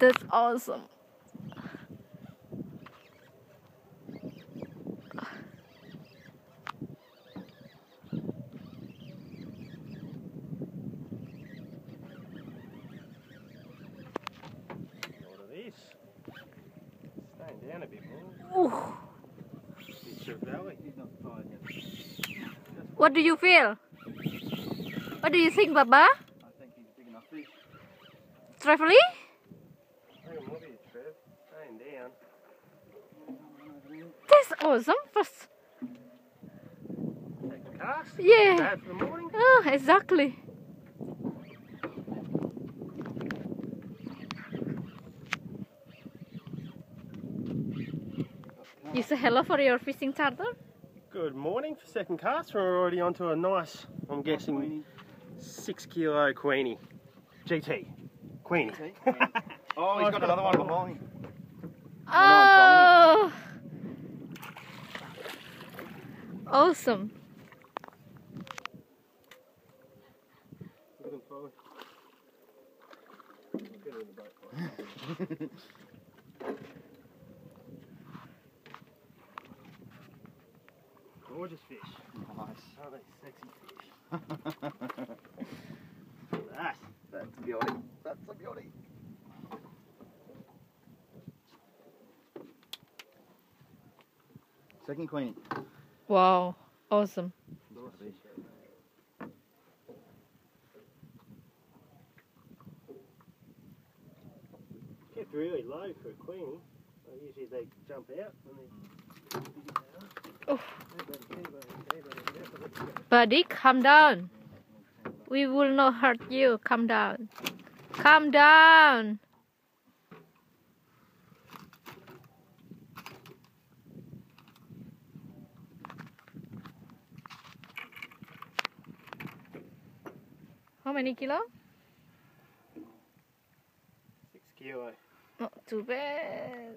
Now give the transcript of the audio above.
That's awesome. What of this? Staying down a bit more. Ooh. It's your belly. He's not tired yet. What do you feel? What do you think, Baba? I think he's big enough fish. That's awesome. First. Cast. Yeah. Bad for the. Oh, exactly. You say hello for your fishing charter? Good morning for second cast. We're already onto a nice, I'm guessing, six kilo Queenie. GT. Queenie. Oh, he's got another one behind boat. Gorgeous fish. Nice. Oh, Aren't they sexy fish? that. That's a beauty. That's a beauty. Second queenie. Wow. Awesome. Kept really low for a queenie. Uh, Usually they jump out when they. Oof. Buddy, calm down. We will not hurt you. Calm down. Calm down. How many kilo? Six kilo. Not too bad.